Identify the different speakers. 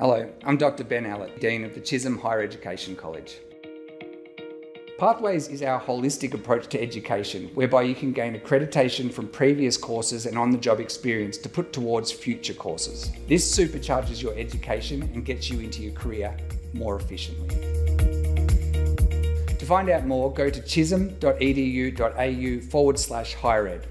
Speaker 1: Hello, I'm Dr. Ben Allett, Dean of the Chisholm Higher Education College. Pathways is our holistic approach to education, whereby you can gain accreditation from previous courses and on the job experience to put towards future courses. This supercharges your education and gets you into your career more efficiently. To find out more, go to chisholm.edu.au forward slash higher ed.